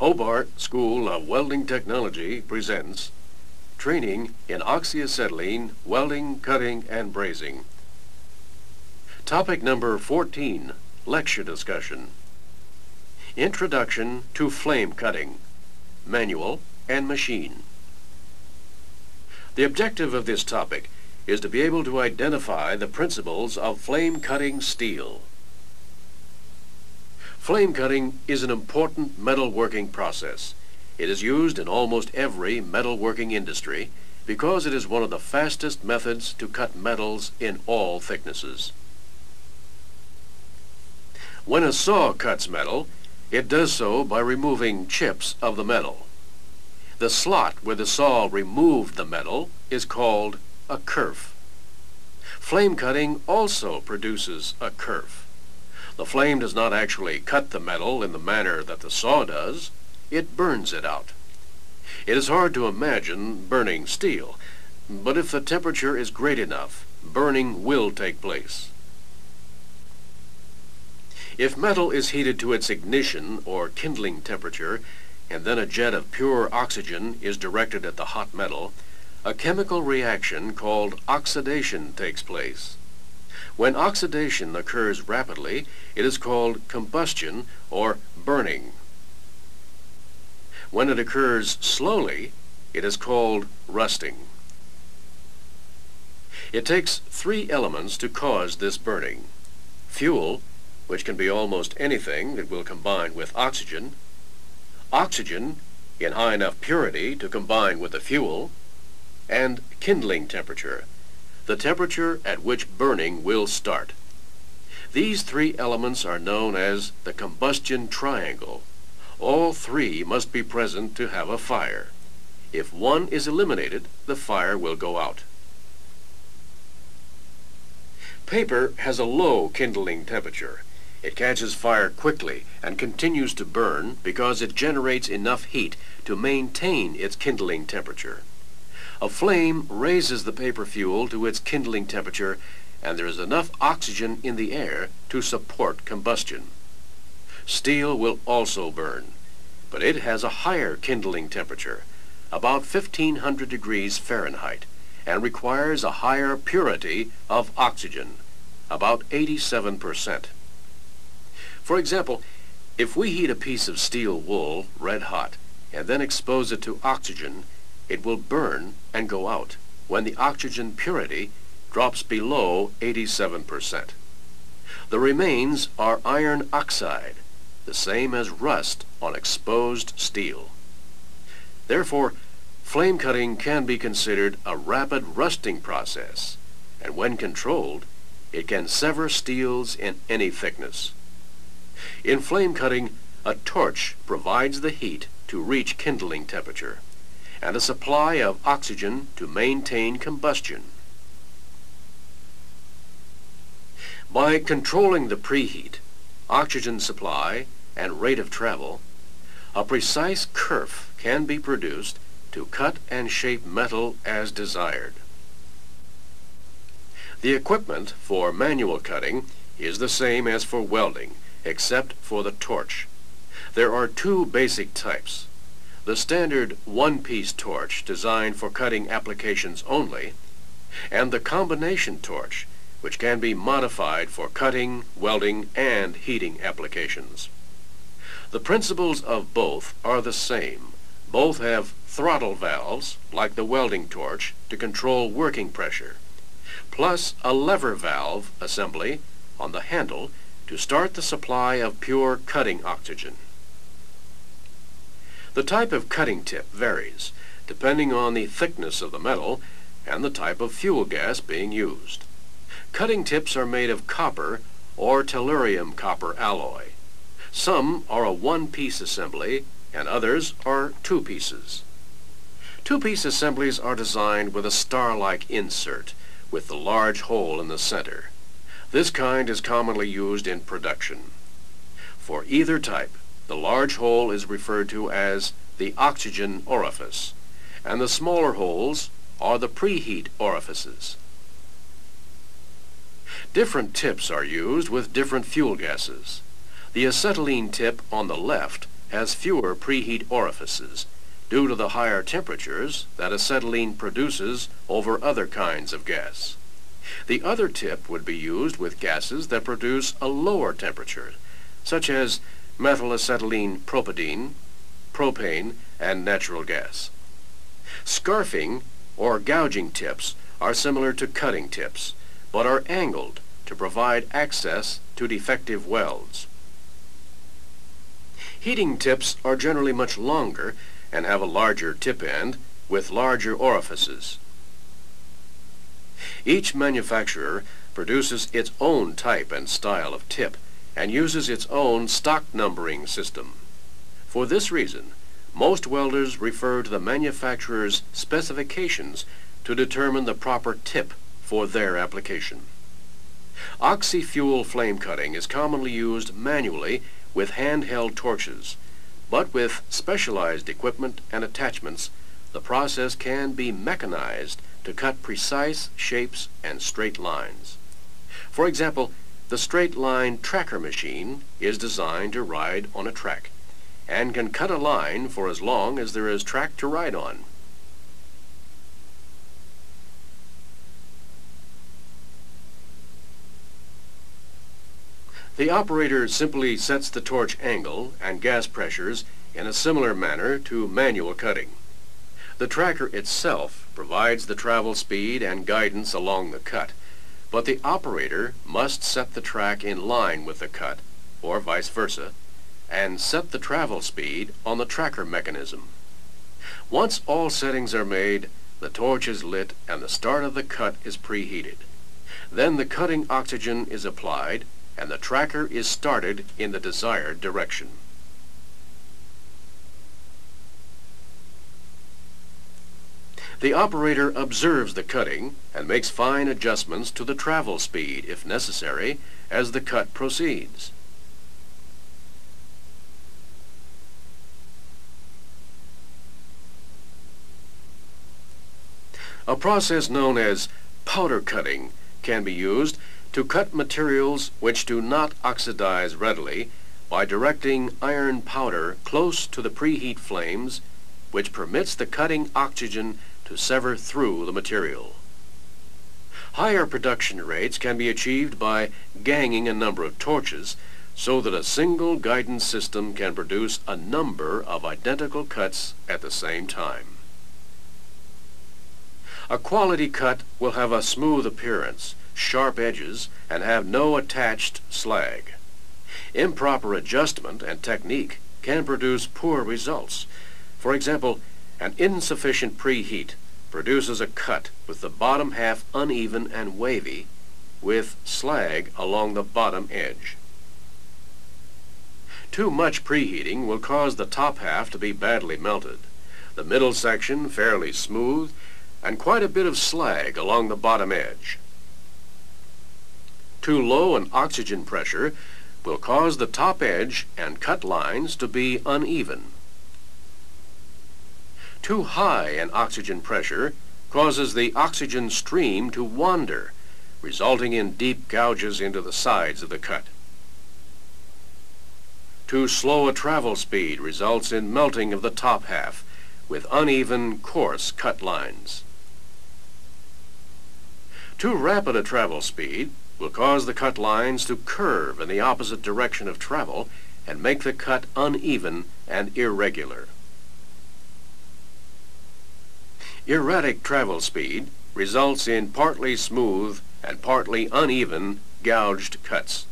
Hobart School of Welding Technology presents Training in Oxyacetylene Welding, Cutting, and Brazing. Topic number 14, Lecture Discussion. Introduction to Flame Cutting, Manual and Machine. The objective of this topic is to be able to identify the principles of flame cutting steel. Flame cutting is an important metalworking process. It is used in almost every metalworking industry because it is one of the fastest methods to cut metals in all thicknesses. When a saw cuts metal, it does so by removing chips of the metal. The slot where the saw removed the metal is called a kerf. Flame cutting also produces a kerf. The flame does not actually cut the metal in the manner that the saw does. It burns it out. It is hard to imagine burning steel, but if the temperature is great enough, burning will take place. If metal is heated to its ignition or kindling temperature, and then a jet of pure oxygen is directed at the hot metal, a chemical reaction called oxidation takes place. When oxidation occurs rapidly, it is called combustion or burning. When it occurs slowly, it is called rusting. It takes three elements to cause this burning. Fuel, which can be almost anything that will combine with oxygen. Oxygen, in high enough purity to combine with the fuel. And kindling temperature, the temperature at which burning will start. These three elements are known as the combustion triangle. All three must be present to have a fire. If one is eliminated, the fire will go out. Paper has a low kindling temperature. It catches fire quickly and continues to burn because it generates enough heat to maintain its kindling temperature. A flame raises the paper fuel to its kindling temperature and there is enough oxygen in the air to support combustion. Steel will also burn, but it has a higher kindling temperature, about 1500 degrees Fahrenheit, and requires a higher purity of oxygen, about 87%. For example, if we heat a piece of steel wool red hot and then expose it to oxygen, it will burn and go out when the oxygen purity drops below 87%. The remains are iron oxide, the same as rust on exposed steel. Therefore, flame cutting can be considered a rapid rusting process, and when controlled, it can sever steels in any thickness. In flame cutting, a torch provides the heat to reach kindling temperature and a supply of oxygen to maintain combustion. By controlling the preheat, oxygen supply, and rate of travel, a precise kerf can be produced to cut and shape metal as desired. The equipment for manual cutting is the same as for welding, except for the torch. There are two basic types, the standard one-piece torch designed for cutting applications only, and the combination torch, which can be modified for cutting, welding, and heating applications. The principles of both are the same. Both have throttle valves, like the welding torch, to control working pressure, plus a lever valve assembly on the handle to start the supply of pure cutting oxygen. The type of cutting tip varies, depending on the thickness of the metal and the type of fuel gas being used. Cutting tips are made of copper or tellurium copper alloy. Some are a one-piece assembly and others are two pieces. Two-piece assemblies are designed with a star-like insert with the large hole in the center. This kind is commonly used in production. For either type, the large hole is referred to as the oxygen orifice, and the smaller holes are the preheat orifices. Different tips are used with different fuel gases. The acetylene tip on the left has fewer preheat orifices due to the higher temperatures that acetylene produces over other kinds of gas. The other tip would be used with gases that produce a lower temperature, such as methylacetylene propadiene, propane, and natural gas. Scarfing or gouging tips are similar to cutting tips, but are angled to provide access to defective welds. Heating tips are generally much longer and have a larger tip end with larger orifices. Each manufacturer produces its own type and style of tip and uses its own stock numbering system. For this reason, most welders refer to the manufacturer's specifications to determine the proper tip for their application. Oxy-fuel flame cutting is commonly used manually with handheld torches, but with specialized equipment and attachments, the process can be mechanized to cut precise shapes and straight lines. For example, the straight line tracker machine is designed to ride on a track and can cut a line for as long as there is track to ride on. The operator simply sets the torch angle and gas pressures in a similar manner to manual cutting. The tracker itself provides the travel speed and guidance along the cut, but the operator must set the track in line with the cut, or vice versa, and set the travel speed on the tracker mechanism. Once all settings are made, the torch is lit and the start of the cut is preheated. Then the cutting oxygen is applied and the tracker is started in the desired direction. The operator observes the cutting and makes fine adjustments to the travel speed, if necessary, as the cut proceeds. A process known as powder cutting can be used to cut materials which do not oxidize readily by directing iron powder close to the preheat flames which permits the cutting oxygen to sever through the material. Higher production rates can be achieved by ganging a number of torches so that a single guidance system can produce a number of identical cuts at the same time. A quality cut will have a smooth appearance sharp edges, and have no attached slag. Improper adjustment and technique can produce poor results. For example, an insufficient preheat produces a cut with the bottom half uneven and wavy, with slag along the bottom edge. Too much preheating will cause the top half to be badly melted, the middle section fairly smooth, and quite a bit of slag along the bottom edge. Too low an oxygen pressure will cause the top edge and cut lines to be uneven. Too high an oxygen pressure causes the oxygen stream to wander, resulting in deep gouges into the sides of the cut. Too slow a travel speed results in melting of the top half with uneven, coarse cut lines. Too rapid a travel speed will cause the cut lines to curve in the opposite direction of travel and make the cut uneven and irregular. Erratic travel speed results in partly smooth and partly uneven gouged cuts.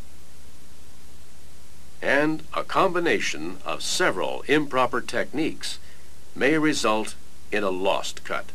And a combination of several improper techniques may result in a lost cut.